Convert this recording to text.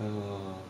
うん。